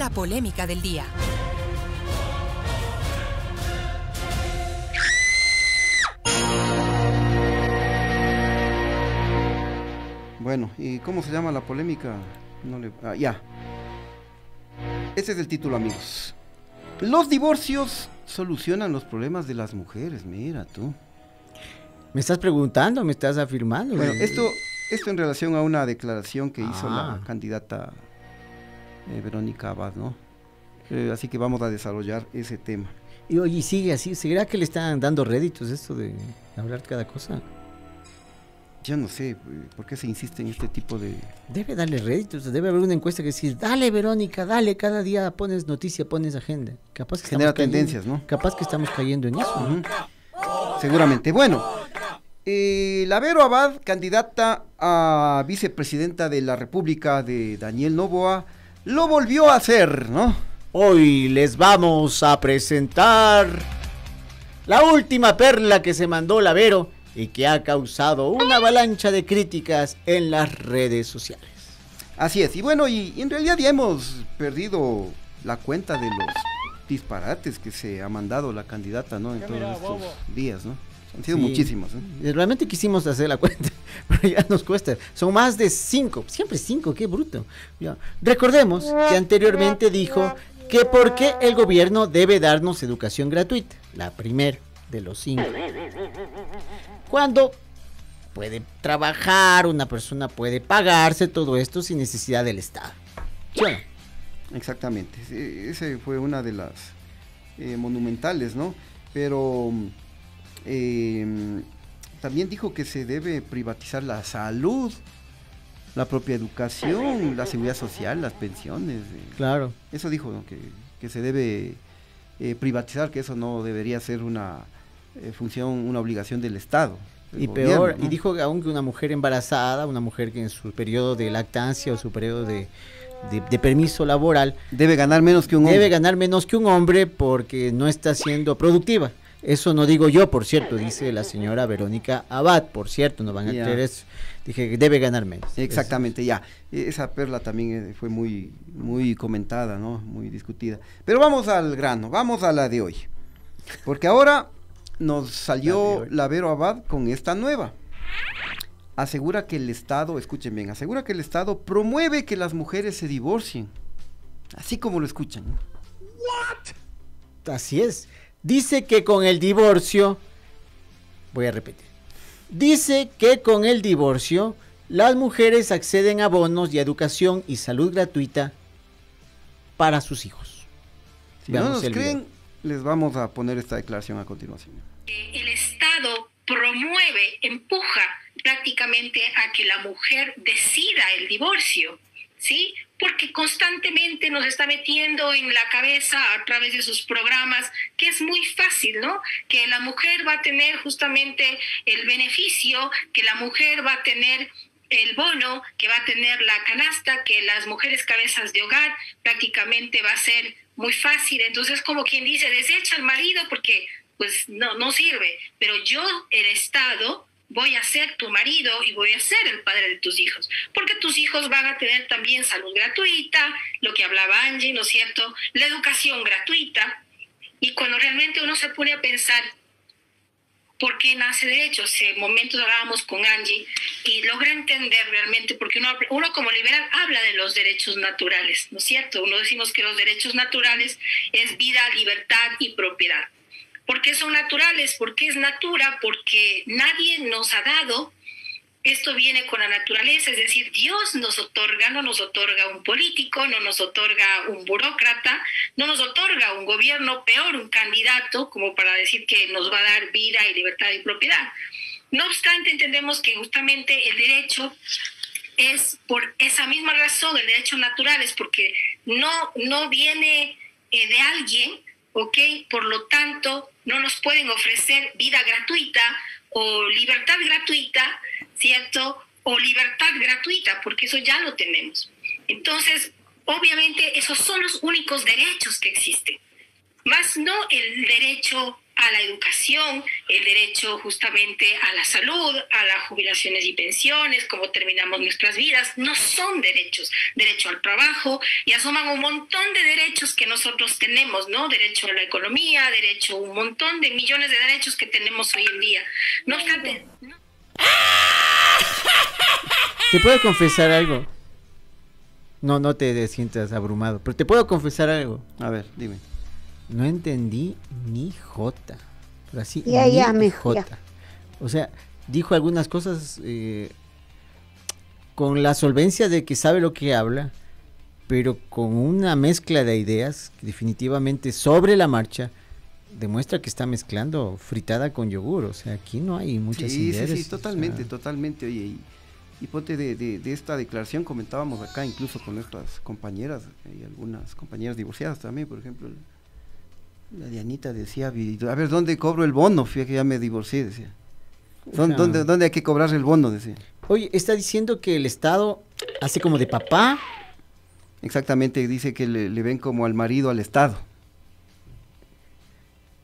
la polémica del día. Bueno, ¿y cómo se llama la polémica? No le... ah, ya. Ese es el título, amigos. Los divorcios solucionan los problemas de las mujeres, mira tú. ¿Me estás preguntando? ¿Me estás afirmando? Bueno, esto, esto en relación a una declaración que hizo Ah. la candidata eh, Verónica Abad, ¿no? Eh, así que vamos a desarrollar ese tema. Y oye, sigue así. ¿Será que le están dando réditos esto de hablar cada cosa? Yo no sé eh, por qué se insiste en este tipo de... Debe darle réditos. Debe haber una encuesta que decir, dale Verónica, dale. Cada día pones noticia, pones agenda. Capaz que Genera cayendo- tendencias, ¿no? Capaz que estamos cayendo en eso. ¿no? Seguramente. Bueno, eh, la Vero Abad, candidata a vicepresidenta de la República de Daniel Novoa, lo volvió a hacer, ¿no? Hoy les vamos a presentar la última perla que se mandó la Vero y que ha causado una avalancha de críticas en las redes sociales. Así es. Y bueno, y, y en realidad ya hemos perdido la cuenta de los disparates que se ha mandado la candidata, ¿no? En todos estos días, ¿no? Han sido Sí. muchísimos. ¿eh? Eh, Realmente quisimos hacer la cuenta, pero ya nos cuesta. Son más de cinco, siempre cinco, qué bruto. Ya. Recordemos que anteriormente dijo que por qué el gobierno debe darnos educación gratuita, la primer de los cinco. Cuando puede trabajar, una persona puede pagarse todo esto sin necesidad del Estado. ¿Sí o no? Exactamente. Ese fue una de las eh, monumentales, ¿no? Pero mm, eh, también dijo que se debe privatizar la salud, la propia educación, la seguridad social, las pensiones. eh. Claro. Eso dijo, ¿no? que, que se debe eh, privatizar, que eso no debería ser una eh, función, una obligación del Estado. del Y gobierno, peor, y dijo que aún que una mujer embarazada, una mujer que en su periodo de lactancia o su periodo de, de- de permiso laboral, Debe ganar menos que un hombre. debe ganar menos que un hombre porque no está siendo productiva. Eso no digo yo, por cierto, dice la señora Verónica Abad, por cierto, no van a Ya. creer eso. Dije que debe ganar menos. Exactamente, ya. E- Esa perla también eh, fue muy, muy comentada, ¿no? Muy discutida. Pero vamos al grano, vamos a la de hoy. Porque ahora nos La salió la Vero Abad con esta nueva. Asegura que el Estado, escuchen bien, asegura que el Estado promueve que las mujeres se divorcien. Así como lo escuchan. ¿no? Así es. Dice que con el divorcio, voy a repetir, dice que con el divorcio las mujeres acceden a bonos y a educación y salud gratuita para sus hijos. Si no nos el video. creen, les vamos a poner esta declaración a continuación. El Estado promueve, empuja prácticamente a que la mujer decida el divorcio, ¿sí? Porque constantemente nos está metiendo en la cabeza a través de sus programas que es muy fácil, ¿no? Que la mujer va a tener justamente el beneficio, que la mujer va a tener el bono, que va a tener la canasta, que las mujeres cabezas de hogar prácticamente va a ser muy fácil. Entonces, como quien dice, desecha al marido porque pues no, no sirve. Pero yo, el Estado, voy a ser tu marido y voy a ser el padre de tus hijos. Porque tus hijos van a tener también salud gratuita, lo que hablaba Angie, ¿no es cierto? La educación gratuita. Y cuando realmente uno se pone a pensar, ¿por qué nace derecho? Hace momentos hablábamos con Angie y logra entender realmente, porque uno, uno como liberal habla de los derechos naturales, ¿no es cierto? Uno decimos que los derechos naturales es vida, libertad y propiedad. ¿Por qué son naturales? Porque es natura, porque nadie nos ha dado, esto viene con la naturaleza, es decir, Dios nos otorga, no nos otorga un político, no nos otorga un burócrata, no nos otorga un gobierno, peor un candidato, como para decir que nos va a dar vida y libertad y propiedad. No obstante, entendemos que justamente el derecho es por esa misma razón, el derecho natural es porque no, no viene eh, de alguien, ¿ok? Por lo tanto, no nos pueden ofrecer vida gratuita o libertad gratuita, ¿cierto? O libertad gratuita, porque eso ya lo tenemos. Entonces, obviamente, esos son los únicos derechos que existen. Más no el derecho a la educación, el derecho justamente a la salud, a las jubilaciones y pensiones, cómo terminamos nuestras vidas, no son derechos. Derecho al trabajo y asoman un montón de derechos que nosotros tenemos, ¿no? Derecho a la economía, derecho, un montón de millones de derechos que tenemos hoy en día. No obstante... ¿Te puedo confesar algo? No, no te sientas abrumado, pero te puedo confesar algo. A ver, dime. No entendí ni J. Pero así, Ya, ni ya, mijo, J. O sea, dijo algunas cosas eh, con la solvencia de que sabe lo que habla, pero con una mezcla de ideas que definitivamente sobre la marcha demuestra que está mezclando fritada con yogur. O sea, aquí no hay muchas Sí, sí, ideas. sí, totalmente, totalmente. Oye, y, y ponte de, de- de esta declaración, comentábamos acá incluso con nuestras compañeras, y algunas compañeras divorciadas también, por ejemplo. La Dianita decía, "Vi- a ver, ¿dónde cobro el bono? Fíjate que ya me divorcié, decía. ¿Dónde, dónde, dónde hay que cobrar el bono? Decía. Oye, está diciendo que el Estado hace como de papá. Exactamente, dice que le, le ven como al marido al Estado.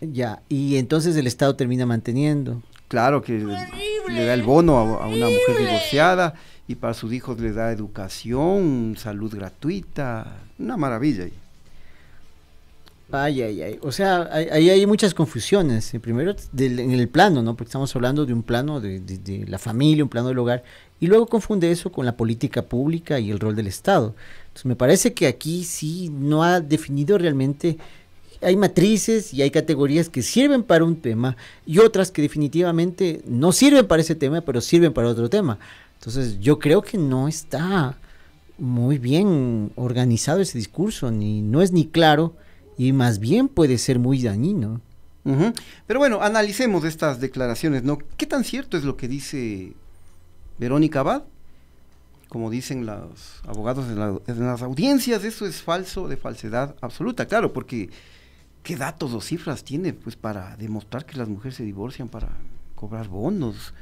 Ya, y entonces el Estado termina manteniendo. Claro que le da el bono a, a una mujer divorciada y para sus hijos le da educación, salud gratuita, una maravilla. Ay, ay, ay. O sea, ahí hay, muchas confusiones. Eh, Primero, del- en el plano, ¿no? Porque estamos hablando de un plano de, de- de la familia, un plano del hogar. Y luego confunde eso con la política pública y el rol del Estado. Entonces, me parece que aquí sí no ha definido realmente. Hay matrices y hay categorías que sirven para un tema y otras que definitivamente no sirven para ese tema, pero sirven para otro tema. Entonces, yo creo que no está muy bien organizado ese discurso, ni no es ni claro y más bien puede ser muy dañino. Pero bueno, analicemos estas declaraciones, ¿no? ¿Qué tan cierto es lo que dice Verónica Abad? Como dicen los abogados en, la- en las audiencias, eso es falso, de falsedad absoluta, claro, porque ¿qué datos o cifras tiene pues para demostrar que las mujeres se divorcian para cobrar bonos?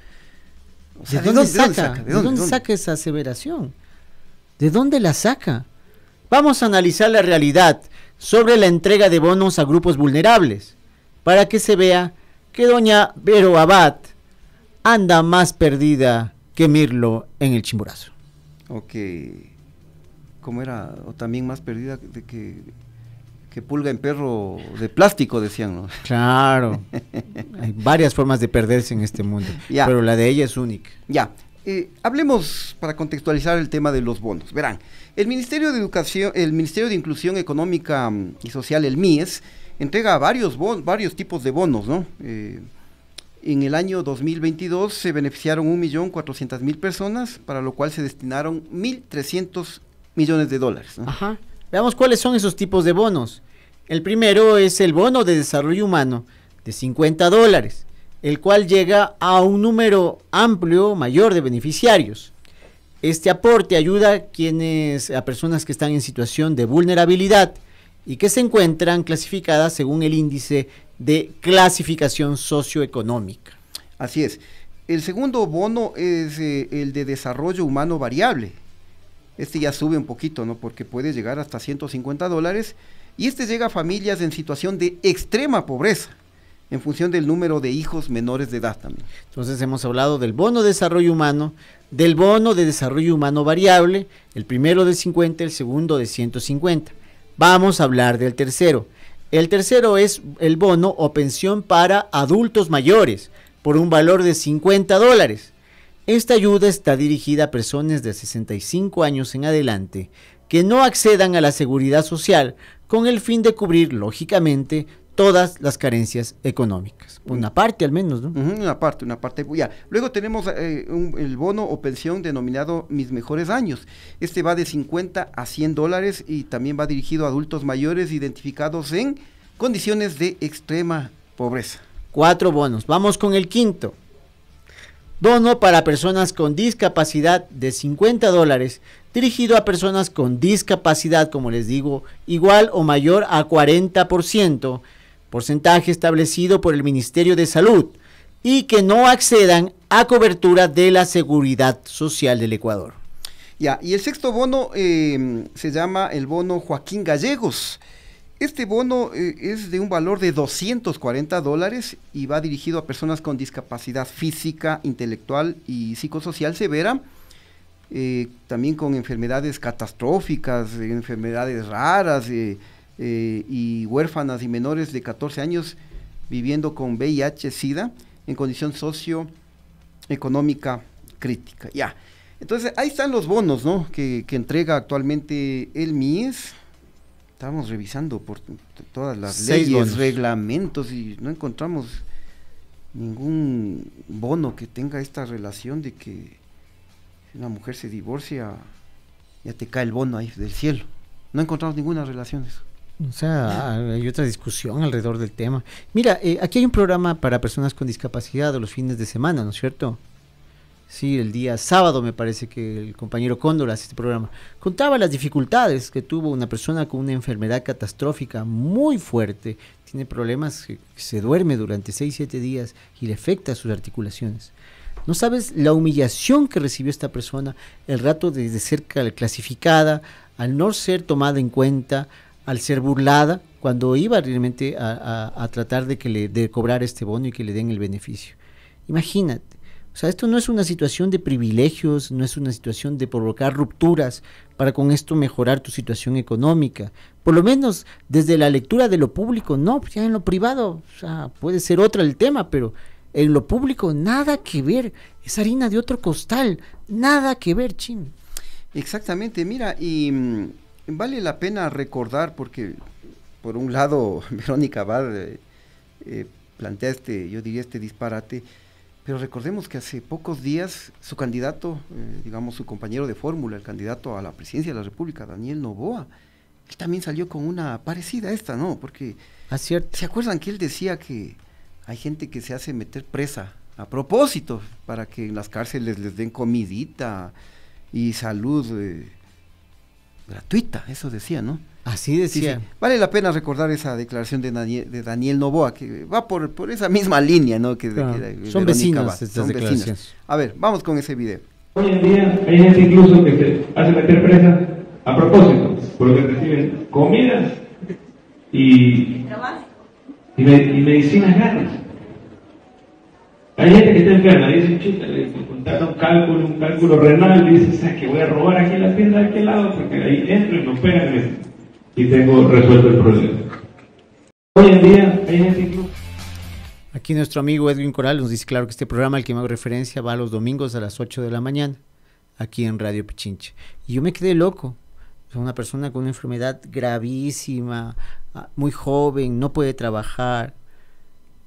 O sea, ¿De, dónde, saca? ¿De dónde, saca esa aseveración? ¿De dónde la saca? Vamos a analizar la realidad sobre la entrega de bonos a grupos vulnerables, para que se vea que doña Vero Abad anda más perdida que Mirlo en el chimborazo. O que, ¿cómo era? O también más perdida de que, que pulga en perro de plástico, decían, ¿no? Claro, hay varias formas de perderse en este mundo, Ya. pero la de ella es única. Ya, eh, hablemos para contextualizar el tema de los bonos. Verán, el Ministerio de Educación, el Ministerio de Inclusión Económica mm, y Social, el MIES, entrega varios varios tipos de bonos, ¿no? Eh, en el año 2022 se beneficiaron 1.400.000 personas, para lo cual se destinaron 1.300 millones de dólares. Ajá. Veamos cuáles son esos tipos de bonos. El primero es el bono de desarrollo humano de 50 dólares, el cual llega a un número amplio, mayor de beneficiarios. Este aporte ayuda a quienes, a personas que están en situación de vulnerabilidad y que se encuentran clasificadas según el índice de clasificación socioeconómica. Así es. El segundo bono es eh, el de desarrollo humano variable. Este ya sube un poquito, ¿no? Porque puede llegar hasta 150 dólares. Y este llega a familias en situación de extrema pobreza, en función del número de hijos menores de edad también. Entonces hemos hablado del bono de desarrollo humano, del bono de desarrollo humano variable, el primero de 50, el segundo de 150. Vamos a hablar del tercero. El tercero es el bono o pensión para adultos mayores, por un valor de 50 dólares. Esta ayuda está dirigida a personas de 65 años en adelante que no accedan a la seguridad social con el fin de cubrir, lógicamente, todas las carencias económicas. Una parte al menos, ¿no? Una parte, una parte. Ya. Luego tenemos eh, un- el bono o pensión denominado Mis Mejores Años. Este va de 50 a 100 dólares y también va dirigido a adultos mayores identificados en condiciones de extrema pobreza. Cuatro bonos. Vamos con el quinto. Bono para personas con discapacidad de 50 dólares, dirigido a personas con discapacidad, como les digo, igual o mayor a 40%, porcentaje establecido por el Ministerio de Salud, y que no accedan a cobertura de la Seguridad Social del Ecuador. Ya, y el sexto bono eh, se llama el bono Joaquín Gallegos. Este bono eh, es de un valor de 240 dólares y va dirigido a personas con discapacidad física, intelectual y psicosocial severa, eh, también con enfermedades catastróficas, enfermedades raras y huérfanas y menores de 14 años viviendo con VIH-Sida en condición socioeconómica crítica. Ya. Entonces, ahí están los bonos, ¿no? Que, entrega actualmente el MIES. Estamos revisando por todas las leyes, reglamentos y no encontramos ningún bono que tenga esta relación de que si una mujer se divorcia, ya te cae el bono ahí del cielo. No encontramos ninguna relación eso. O sea, hay otra discusión alrededor del tema. Mira, eh, aquí hay un programa para personas con discapacidad de los fines de semana, ¿no es cierto? Sí, el día sábado me parece que el compañero Cóndor hace este programa. Contaba las dificultades que tuvo una persona con una enfermedad catastrófica muy fuerte. Tiene problemas se duerme durante 6, 7 días y le afecta sus articulaciones. No sabes la humillación que recibió esta persona el rato de, ser clasificada, al no ser tomada en cuenta, al ser burlada, cuando iba realmente a, tratar de que le de cobrar este bono y que le den el beneficio. Imagínate o sea, esto no es una situación de privilegios, no es una situación de provocar rupturas para con esto mejorar tu situación económica. Por lo menos desde la lectura de lo público, no, pues ya en lo privado, o sea, puede ser otro el tema, pero en lo público nada que ver, es harina de otro costal, nada que ver, chin. Exactamente, mira, y mm, vale la pena recordar porque por un lado Verónica Abad eh, eh, plantea este, yo diría este disparate, pero recordemos que hace pocos días su candidato, eh, digamos su compañero de fórmula, el candidato a la presidencia de la República, Daniel Novoa, él también salió con una parecida a esta, ¿no? Porque ah, cierto. ¿se acuerdan que él decía que hay gente que se hace meter presa a propósito para que en las cárceles les den comidita y salud eh, gratuita? Eso decía, ¿no? Así decía. Vale la pena recordar esa declaración de Daniel, de Daniel Novoa, que va por, por esa misma línea, ¿no? Que, son vecinos estas declaraciones. A ver, vamos con ese video. Hoy en día hay gente incluso que se hace meter presa a propósito, porque reciben comidas y, y, medicinas gratis. Hay gente que está enferma, dice, chuta, contaron un cálculo, un cálculo renal, dice, ¿sabes que voy a robar aquí la tienda de aquel lado? Porque ahí entro y me operan y tengo resuelto el problema. Hoy en día hay gente Aquí nuestro amigo Edwin Coral nos dice claro que este programa al que me hago referencia va los domingos a las 8 de la mañana, aquí en Radio Pichinche. Y yo me quedé loco. Una persona con una enfermedad gravísima, ah, muy joven, no puede trabajar,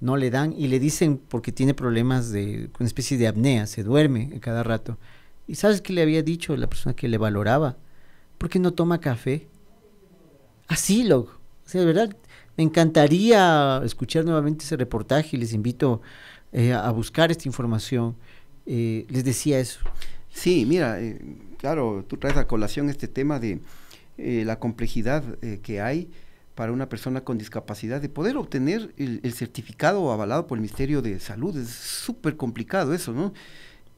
no le dan y le dicen porque tiene problemas de una especie de apnea, se duerme cada rato. ¿Y sabes qué le había dicho la persona que le valoraba? Porque no toma café? así, loco. O sea, de verdad, me encantaría escuchar nuevamente ese reportaje y les invito eh, a buscar esta información. Eh, les decía eso. Sí, mira, eh, claro, tú traes a colación este tema de la complejidad que hay para una persona con discapacidad de poder obtener el, el certificado avalado por el Ministerio de Salud. Es súper complicado eso, ¿no?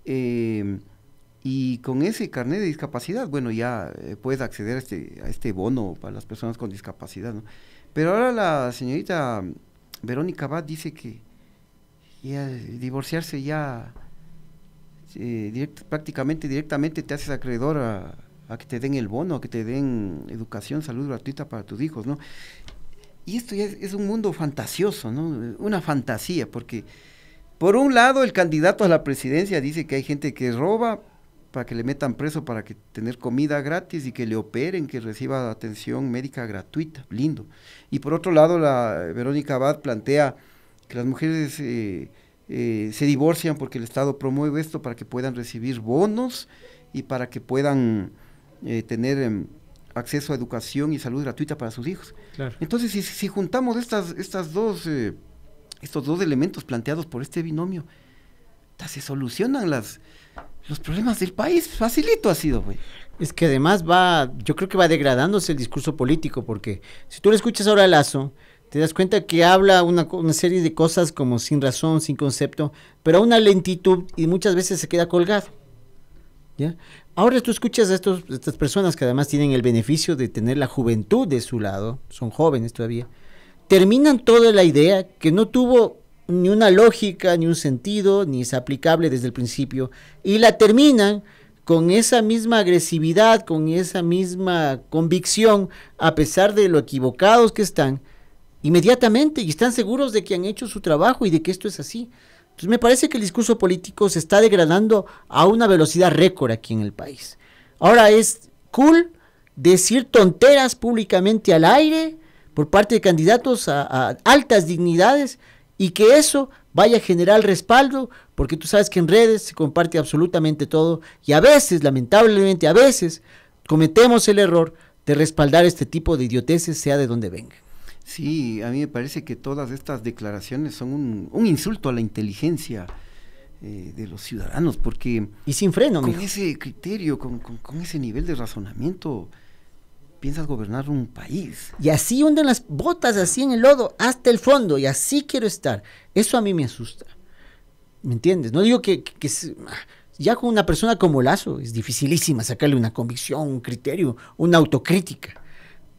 Y con ese carnet de discapacidad, bueno, ya eh, puedes acceder a este, a este bono para las personas con discapacidad, ¿no? Pero ahora la señorita Verónica Abad dice que divorciarse ya eh, prácticamente directamente te haces acreedor a, que te den el bono, a que te den educación, salud gratuita para tus hijos, ¿no? Y esto ya es, es un mundo fantasioso, ¿no? Una fantasía, porque por un lado el candidato a la presidencia dice que hay gente que roba, para que le metan preso, para que tener comida gratis y que le operen, que reciba atención médica gratuita, lindo. Y por otro lado, la Verónica Abad plantea que las mujeres eh, eh, se divorcian porque el Estado promueve esto para que puedan recibir bonos y para que puedan eh, tener em, acceso a educación y salud gratuita para sus hijos. Entonces, si, si, juntamos estas, estas dos, estos dos elementos planteados por este binomio, se solucionan las los problemas del país. Facilito ha sido, güey. Es que además va, yo creo que va degradándose el discurso político, porque si tú le escuchas ahora a Lazo, te das cuenta que habla una, una, serie de cosas como sin razón, sin concepto, pero a una lentitud y muchas veces se queda colgado. Ahora tú escuchas a estas personas que además tienen el beneficio de tener la juventud de su lado, son jóvenes todavía, terminan toda la idea que no tuvo ni una lógica, ni un sentido, ni es aplicable desde el principio, y la terminan con esa misma agresividad, con esa misma convicción, a pesar de lo equivocados que están, inmediatamente, y están seguros de que han hecho su trabajo y de que esto es así. Entonces me parece que el discurso político se está degradando a una velocidad récord aquí en el país. Ahora es cool decir tonteras públicamente al aire por parte de candidatos a, a altas dignidades y que eso vaya a generar respaldo, porque tú sabes que en redes se comparte absolutamente todo y a veces, lamentablemente, a veces cometemos el error de respaldar este tipo de idioteces, sea de donde venga. Sí, a mí me parece que todas estas declaraciones son un, un insulto a la inteligencia eh, de los ciudadanos, porque... Y sin freno, Con mijo. ese criterio, con, con- con ese nivel de razonamiento, piensas gobernar un país. Y así hunden las botas, así en el lodo, hasta el fondo, y así quiero estar. Eso a mí me asusta. ¿Me entiendes? No digo que, que- que se- ya con una persona como Lazo es dificilísima sacarle una convicción, un criterio, una autocrítica.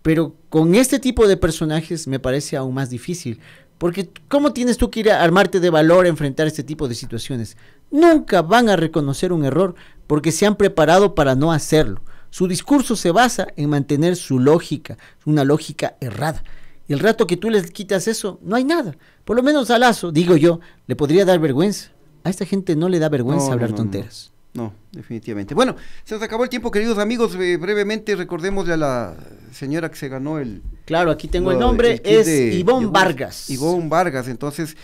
Pero con este tipo de personajes me parece aún más difícil. Porque ¿cómo tienes tú que ir a armarte de valor a enfrentar este tipo de situaciones? Nunca van a reconocer un error porque se han preparado para no hacerlo. Su discurso se basa en mantener su lógica, una lógica errada. Y el rato que tú les quitas eso, no hay nada. Por lo menos a Lazo, digo yo, le podría dar vergüenza. A esta gente no le da vergüenza No, hablar no, no. tonteras. No, definitivamente. Bueno, se nos acabó el tiempo, queridos amigos. Eh, brevemente recordémosle a la señora que se ganó el... Claro, aquí tengo el lo- nombre, es de- Ivonne Vargas. Ivonne Vargas, entonces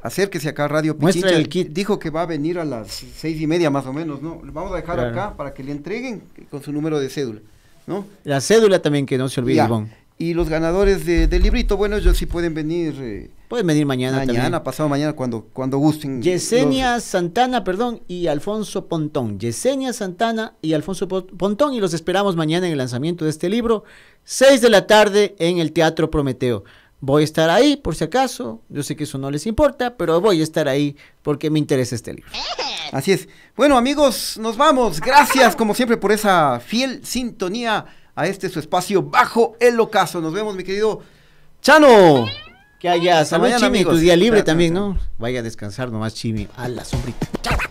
acérquese acá a Radio Pichincha. el kit. Dijo que va a venir a las seis y media más o menos, ¿no? Le vamos a dejar Claro. acá para que le entreguen con su número de cédula, ¿no? La cédula también, que no se olvide, Ya. Ivonne. Y los ganadores de- del librito, bueno, ellos sí pueden venir eh, Pueden venir mañana, mañana, también. pasado mañana, cuando, cuando gusten. Yesenia Santana, perdón, y Alfonso Pontón. Yesenia Santana y Alfonso Po- Pontón y los esperamos mañana en el lanzamiento de este libro, 6 de la tarde en el Teatro Prometeo. Voy a estar ahí por si acaso, yo sé que eso no les importa, pero voy a estar ahí porque me interesa este libro. Así es. Bueno, amigos, nos vamos. Gracias, como siempre, por esa fiel sintonía a este su espacio bajo el ocaso. Nos vemos, mi querido Chano. Que haya salud, Chimi, tu día libre también. ¿no? Vaya a descansar nomás, Chimi, a la sombrita. Chao.